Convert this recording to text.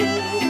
Música